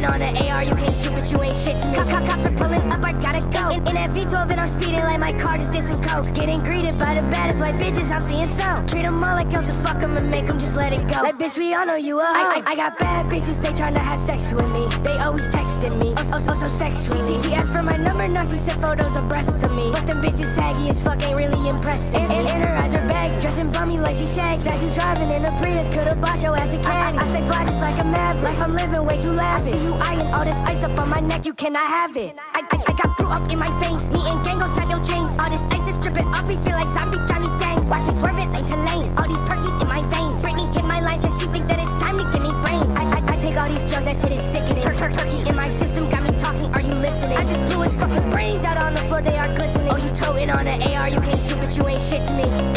glistening. You toting on an AR, you can't shoot, but you ain't shit to me. Cop, cop, cops are pulling up, I gotta go. In, in that V12 and I'm speeding like my car just did some coke. Getting greeted by the baddest white bitches, I'm seeing snow. Treat them all like girls, so fuck them and make them just let it go. Like, bitch, we all know you are. I, I, I got bad bitches, they tryna have sex with me. They always texting me, oh, oh, oh so sexually. She, she asked for my number, now she sent photos of breasts to me. But them bitches saggy as fuck, ain't really impressive. And, and, and her eyes are dressing bummy like she shags. Said you driving in a Prius, could've bought your ass a caddy. I, I, I say fly just like a maverick, life I'm living way too lavish. I see you eyeing all this ice up on my neck, you cannot have it. I, I, I got grew up in my face, me and gang gon' snap your chains. All this ice is dripping up, me feel like zombie Johnny Dang. Watch me swerve it lane to lane, all these perkies in my veins. Britney hit my lines and she think that it's time to give me brains. I, I, I take all these drugs, that shit is sickening. Turk, turk, turkey in my system got me talking, are you listening? I just blew his fucking brains out on the floor, they are glistening. Oh, you toting on an AR, you can't shoot, but you ain't shit to me.